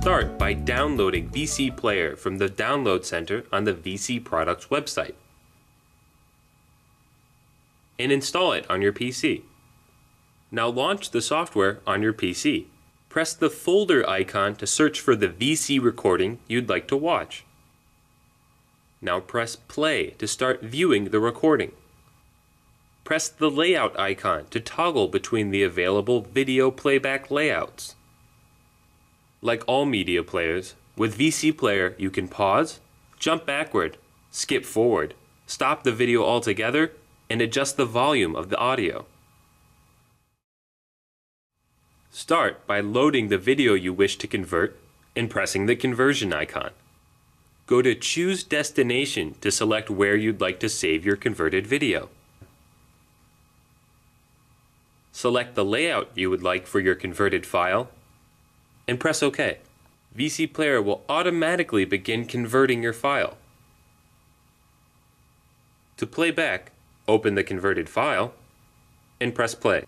Start by downloading VC Player from the Download Center on the VC Products website and install it on your PC. Now launch the software on your PC. Press the folder icon to search for the VC recording you'd like to watch. Now press play to start viewing the recording. Press the layout icon to toggle between the available video playback layouts. Like all media players, with VC Player you can pause, jump backward, skip forward, stop the video altogether, and adjust the volume of the audio. Start by loading the video you wish to convert and pressing the conversion icon. Go to Choose Destination to select where you'd like to save your converted video. Select the layout you would like for your converted file and press OK. VC Player will automatically begin converting your file. To play back, open the converted file and press play.